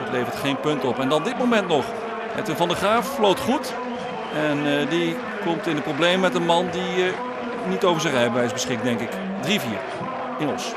Het levert geen punt op. En dan dit moment nog. Edwin van der Graaf floot goed. En eh, die komt in een probleem met een man die eh, niet over zijn rijbewijs beschikt, denk ik. 3-4 in ons.